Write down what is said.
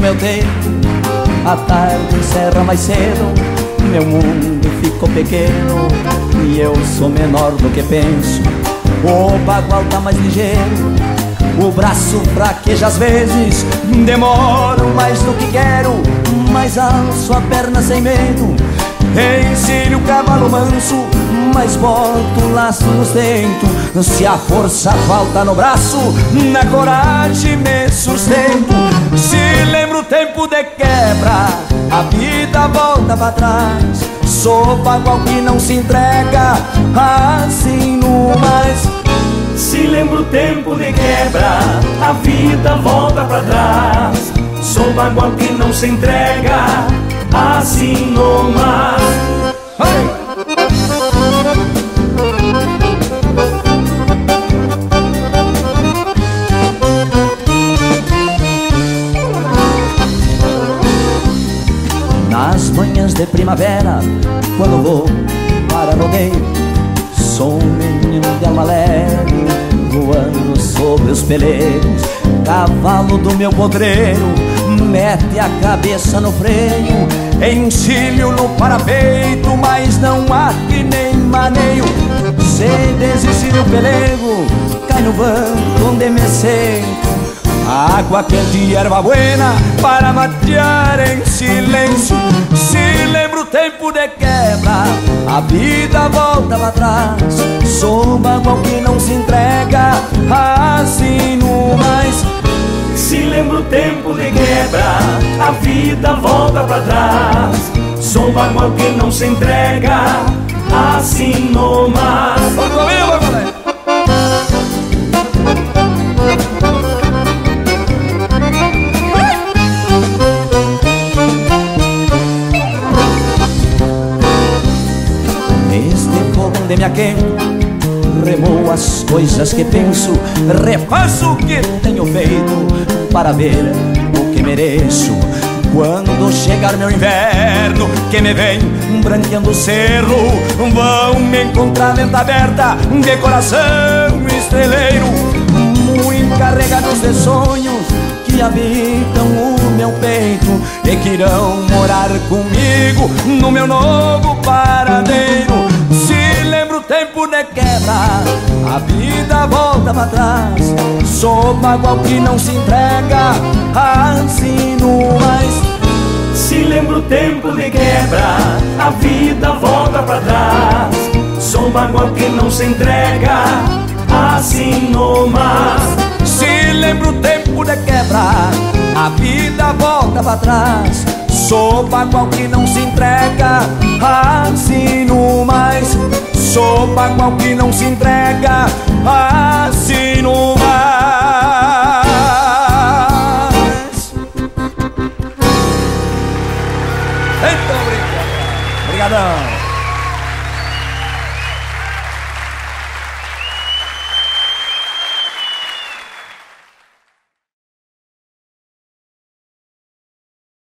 meu tempo A tarde encerra mais cedo. Meu mundo ficou pequeno E eu sou menor do que penso. O bagual tá mais ligeiro O braço fraqueja às vezes. Demoro mais do que quero Mas alço a perna sem medo Ensino o cavalo manso mas boto laço no dentro Se a força falta no braço, na coragem me sustento. Se lembro o tempo de quebra, a vida volta pra trás. Sou bagual que não se entrega, assim no mais. Se lembro o tempo de quebra, a vida volta pra trás. Sou bagual que não se entrega, assim no mais manhãs de primavera, quando vou para rodeio Sou um menino de alma leve, voando sobre os peleiros. Cavalo do meu podreiro, mete a cabeça no freio Encilho no parapeito, mas não há que nem maneio. Sem desistir o pelego, cai no banco onde me sento. Água quente e erva buena para matear em Se tempo de quebra, a vida volta pra trás. Sou bagual que não se entrega, assim no mais. Se lembro o tempo de quebra, a vida volta pra trás. Sou bagual que não se entrega, assim no mais. Vamos vai de me aquento Remo as coisas que penso Refaço o que tenho feito Para ver o que mereço. Quando chegar meu inverno Que me vem branqueando o cerro Vão me encontrar lenta aberta De coração estreleiro Muito carregados de sonhos Que habitam o meu peito E que irão morar comigo No meu novo paradeiro tempo de quebra A vida volta pra trás. Sou bagual que não se entrega Assim mais. Se lembro o tempo de quebra A vida volta pra trás. Sou bagual que não se entrega Assim mais. Se lembro o tempo de quebra A vida volta pra trás. Sou bagual que não se entrega Sou bagual que não se entrega assim no mais. Então, obrigado. Obrigadão